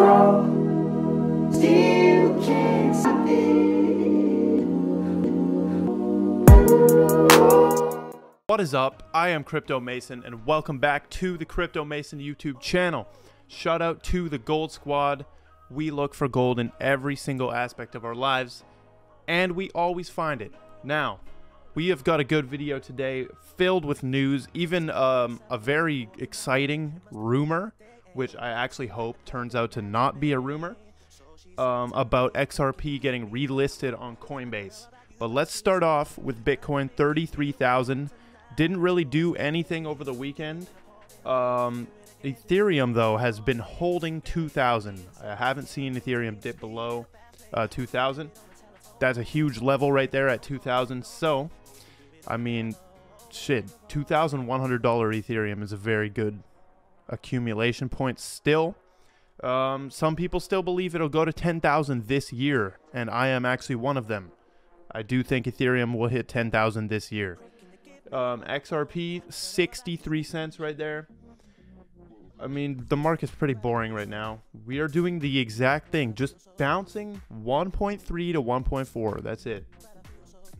grow, still can't stop it. What is up? I am Crypto Mason, and welcome back to the Crypto Mason YouTube channel. Shout out to the Gold Squad. We look for gold in every single aspect of our lives, and we always find it. Now, we have got a good video today filled with news, even um, a very exciting rumor, which I actually hope turns out to not be a rumor, um, about XRP getting relisted on Coinbase. But let's start off with Bitcoin 33,000. Didn't really do anything over the weekend. Um, Ethereum, though, has been holding 2,000. I haven't seen Ethereum dip below uh, 2,000. That's a huge level right there at 2,000. So, I mean, shit, $2,100 Ethereum is a very good accumulation points still. Um, some people still believe it'll go to 10,000 this year, and I am actually one of them. I do think Ethereum will hit 10,000 this year. Um, XRP, 63 cents right there. I mean, the market's pretty boring right now. We are doing the exact thing, just bouncing 1.3 to 1.4. That's it.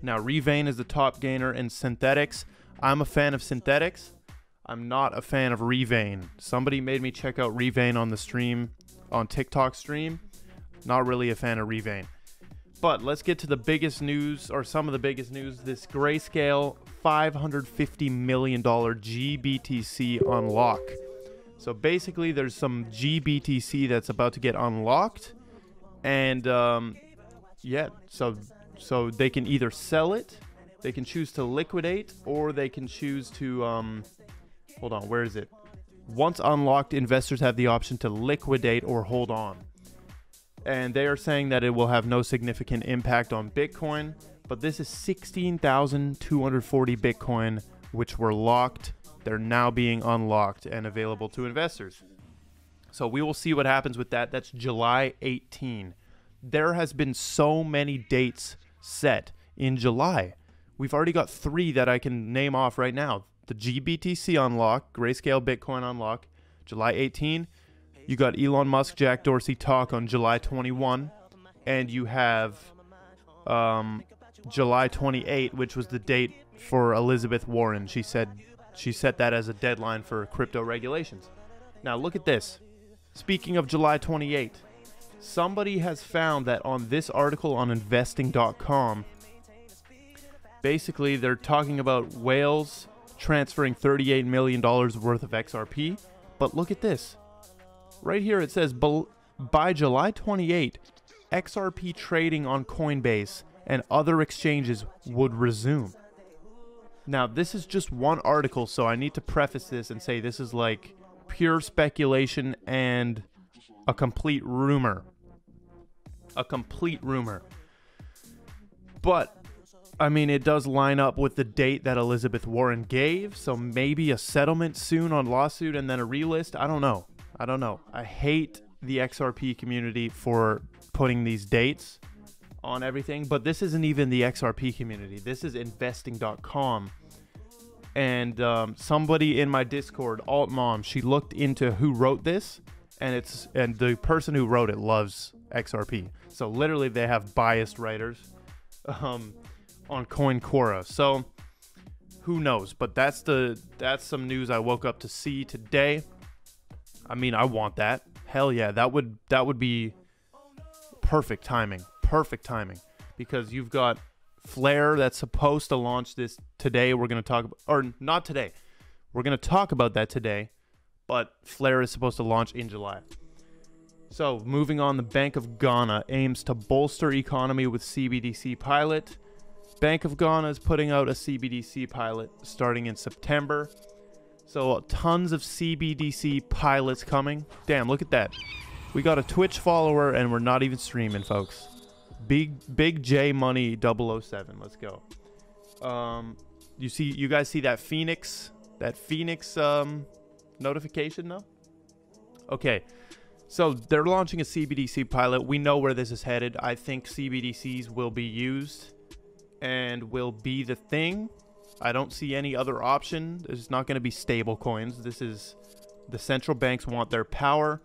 Now, Revain is the top gainer in synthetics. I'm a fan of synthetics. I'm not a fan of Revain. Somebody made me check out Revain on the stream, on TikTok stream. Not really a fan of Revain. But let's get to the biggest news, or some of the biggest news. This grayscale $550 million GBTC unlock. So basically, there's some GBTC that's about to get unlocked, and um, yeah, so so they can either sell it, they can choose to liquidate, or they can choose to um, hold on. Where is it? Once unlocked, investors have the option to liquidate or hold on. And they are saying that it will have no significant impact on Bitcoin, but this is 16,240 Bitcoin, which were locked they're now being unlocked and available to investors. So we will see what happens with that. That's July 18. There has been so many dates set in July. We've already got three that I can name off right now. The GBTC unlock, Grayscale Bitcoin unlock, July 18. You got Elon Musk, Jack Dorsey talk on July 21, and you have um, July 28, which was the date for Elizabeth Warren. She said she set that as a deadline for crypto regulations. Now, look at this. Speaking of July 28, somebody has found that on this article on investing.com, basically they're talking about whales transferring $38 million worth of XRP. But look at this. Right here it says by July 28, XRP trading on Coinbase and other exchanges would resume. Now, this is just one article, so I need to preface this and say this is like pure speculation and a complete rumor. A complete rumor. But, I mean, it does line up with the date that Elizabeth Warren gave, so maybe a settlement soon on lawsuit and then a relist. I don't know. I don't know. I hate the XRP community for putting these dates on everything, but this isn't even the XRP community. This is investing.com and um, somebody in my Discord, Alt Mom, she looked into who wrote this, and it's and the person who wrote it loves XRP. So literally, they have biased writers um, on CoinQuora. So who knows? But that's the that's some news I woke up to see today. I mean, I want that. Hell yeah, that would that would be perfect timing. Perfect timing because you've got Flare that's supposed to launch this today. We're going to talk about, or not today. We're going to talk about that today, but Flare is supposed to launch in July. So, moving on, the Bank of Ghana aims to bolster economy with CBDC pilot. Bank of Ghana is putting out a CBDC pilot starting in September. So, tons of CBDC pilots coming. Damn, look at that. We got a Twitch follower and we're not even streaming, folks. Big Big J Money 007. Let's go. Um, you see, you guys see that Phoenix, that Phoenix um, notification now? Okay, so they're launching a CBDC pilot. We know where this is headed. I think CBDCs will be used and will be the thing. I don't see any other option. There's not going to be stable coins. This is the central banks want their power.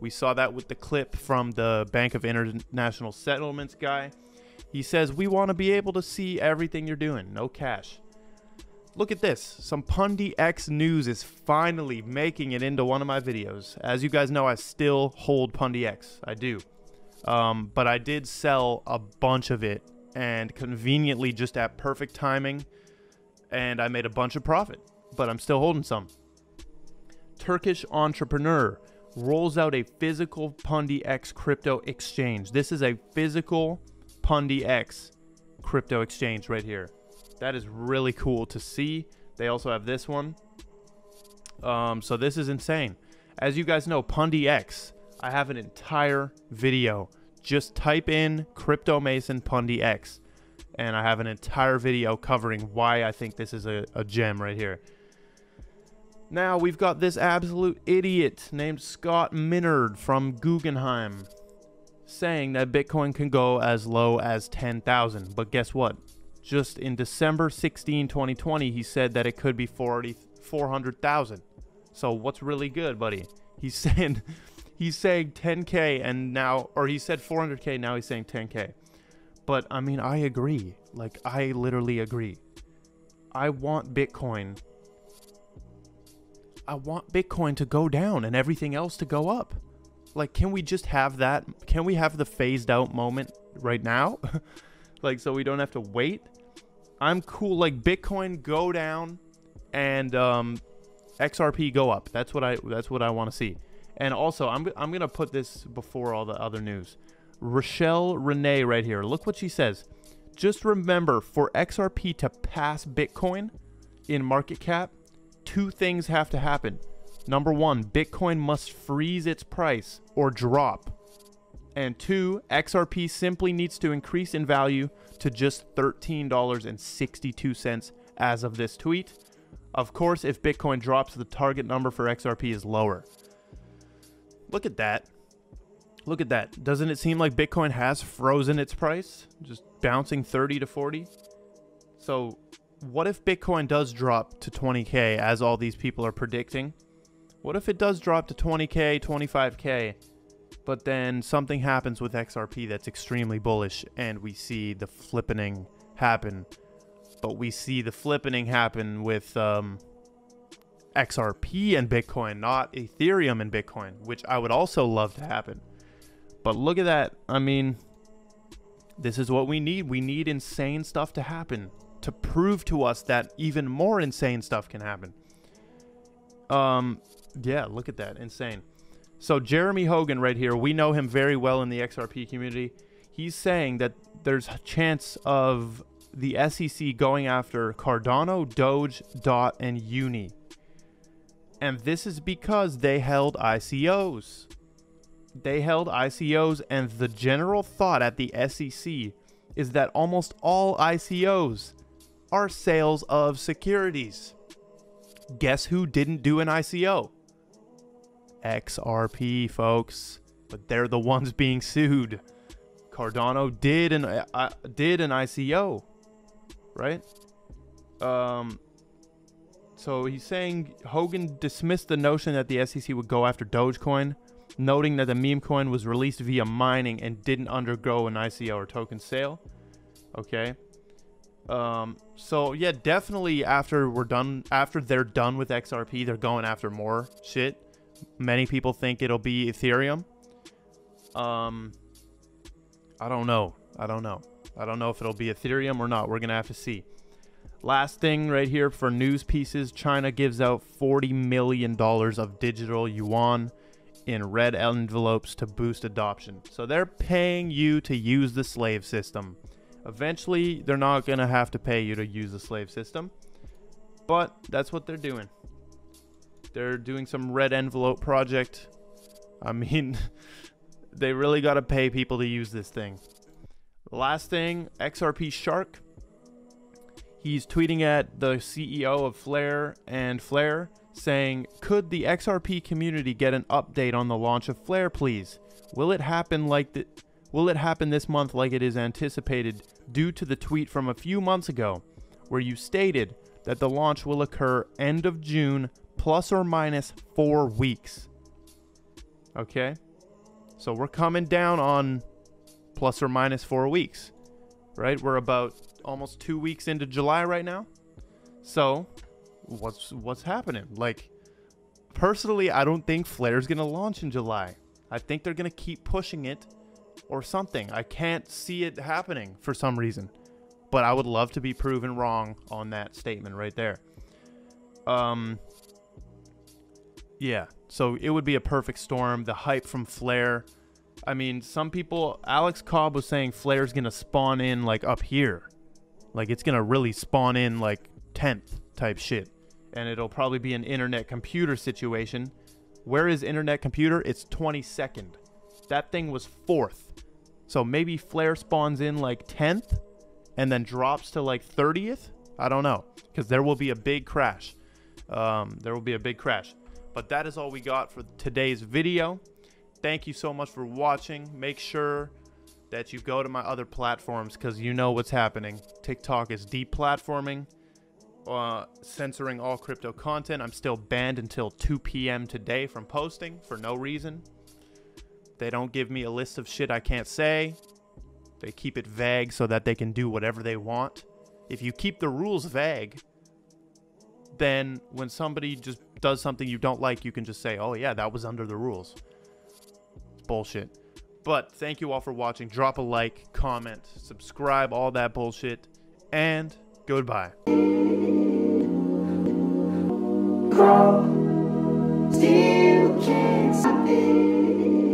We saw that with the clip from the Bank of International Settlements guy. He says, We want to be able to see everything you're doing, no cash. Look at this. Some Pundi X news is finally making it into one of my videos. As you guys know, I still hold Pundi X. I do. Um, but I did sell a bunch of it and conveniently just at perfect timing. And I made a bunch of profit, but I'm still holding some. Turkish entrepreneur rolls out a physical Pundi X crypto exchange. This is a physical Pundi X crypto exchange right here. That is really cool to see. They also have this one. Um, so this is insane. As you guys know, Pundi X, I have an entire video. Just type in Crypto Mason Pundi X, and I have an entire video covering why I think this is a, a gem right here. Now we've got this absolute idiot named Scott Minerd from Guggenheim saying that Bitcoin can go as low as 10,000. But guess what? Just in December 16, 2020, he said that it could be 40, 400,000. So what's really good, buddy? He's saying he's saying 10k and now or he said 400k, now he's saying 10k. But I mean, I agree. Like I literally agree. I want Bitcoin I want Bitcoin to go down and everything else to go up. Like, can we just have that? Can we have the phased out moment right now? like, so we don't have to wait? I'm cool. Like, Bitcoin go down and um, XRP go up. That's what I. That's what I want to see. And also, I'm I'm gonna put this before all the other news. Rochelle Renee right here. Look what she says. Just remember, for XRP to pass Bitcoin in market cap, two things have to happen. Number one, Bitcoin must freeze its price or drop. And two, XRP simply needs to increase in value to just $13.62 as of this tweet. Of course, if Bitcoin drops, the target number for XRP is lower. Look at that. Look at that. Doesn't it seem like Bitcoin has frozen its price? Just bouncing 30 to 40? So, what if Bitcoin does drop to 20k as all these people are predicting? What if it does drop to 20k, 25k, but then something happens with XRP that's extremely bullish and we see the flippening happen? But we see the flippening happen with um, XRP and Bitcoin, not Ethereum and Bitcoin, which I would also love to happen. But look at that. I mean, this is what we need. We need insane stuff to happen to prove to us that even more insane stuff can happen. Um, yeah, look at that. Insane. So Jeremy Hogan right here, we know him very well in the XRP community. He's saying that there's a chance of the SEC going after Cardano, Doge, Dot, and Uni. And this is because they held ICOs. They held ICOs, and the general thought at the SEC is that almost all ICOs are sales of securities. Guess who didn't do an ICO? XRP, folks. But they're the ones being sued. Cardano did an uh, did an ICO, right? Um, so he's saying Hogan dismissed the notion that the SEC would go after Dogecoin, noting that the meme coin was released via mining and didn't undergo an ICO or token sale. Okay. Um, so yeah, definitely after we're done, after they're done with XRP, they're going after more shit. Many people think it'll be Ethereum. Um, I don't know. I don't know. I don't know if it'll be Ethereum or not. We're gonna have to see. Last thing right here for news pieces: China gives out 40 million dollars of digital yuan in red envelopes to boost adoption. So they're paying you to use the slave system. Eventually, they're not going to have to pay you to use the slave system. But that's what they're doing. They're doing some red envelope project. I mean, they really got to pay people to use this thing. Last thing, XRP Shark. He's tweeting at the CEO of Flare and Flare saying, Could the XRP community get an update on the launch of Flare, please? Will it happen like the Will it happen this month like it is anticipated due to the tweet from a few months ago where you stated that the launch will occur end of June plus or minus 4 weeks? Okay? So we're coming down on plus or minus four weeks, right? We're about almost two weeks into July right now. So what's what's happening? Like personally, I don't think Flare's gonna launch in July. I think they're gonna keep pushing it or something. I can't see it happening for some reason. But I would love to be proven wrong on that statement right there. Um yeah, so it would be a perfect storm. The hype from Flare. I mean, some people Alex Cobb was saying Flare's gonna spawn in like up here. Like it's gonna really spawn in like 10th type shit. And it'll probably be an internet computer situation. Where is internet computer? It's 22nd. That thing was fourth. So maybe Flare spawns in like 10th and then drops to like 30th. I don't know. Because there will be a big crash. Um, there will be a big crash. But that is all we got for today's video. Thank you so much for watching. Make sure that you go to my other platforms because you know what's happening. TikTok is deplatforming, uh, censoring all crypto content. I'm still banned until 2 p.m. today from posting for no reason. They don't give me a list of shit I can't say. They keep it vague so that they can do whatever they want. If you keep the rules vague, then when somebody just does something you don't like, you can just say, oh, yeah, that was under the rules. Bullshit. But thank you all for watching. Drop a like, comment, subscribe, all that bullshit. And goodbye. Still can't stop it.